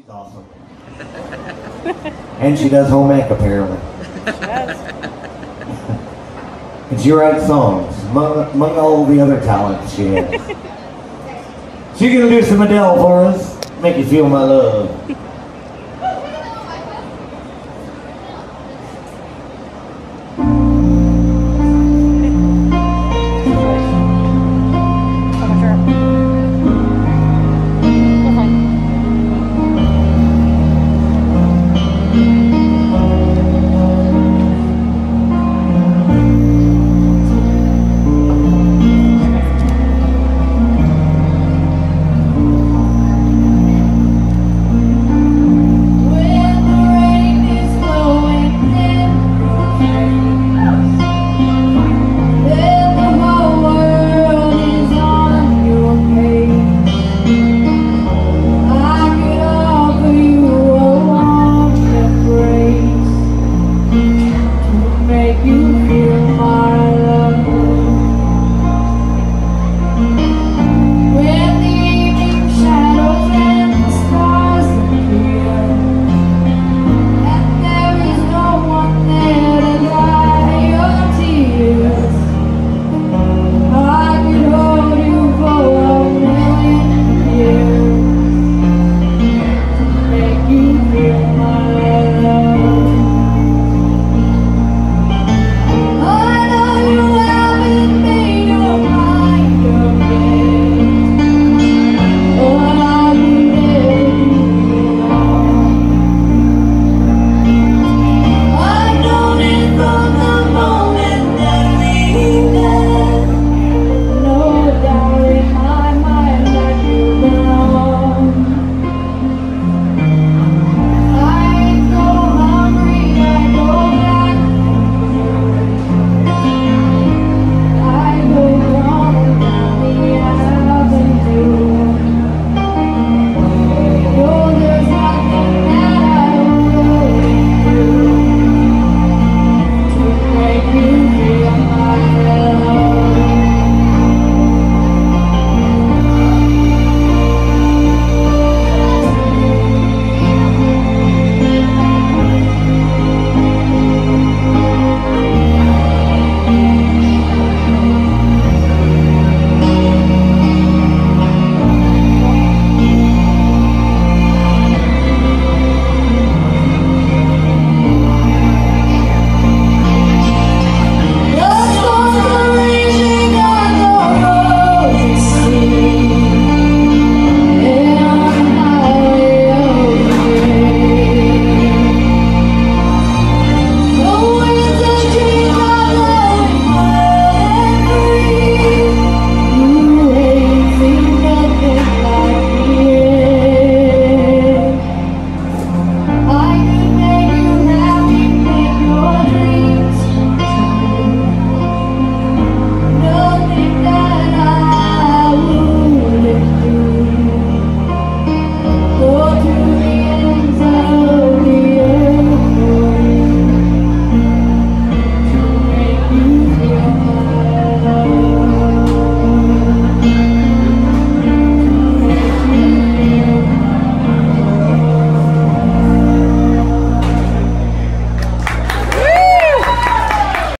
She's awesome. and she does home ec apparently. and she writes songs, among, among all the other talents she has. She's gonna do some Adele for us. Make you feel my love. you feel far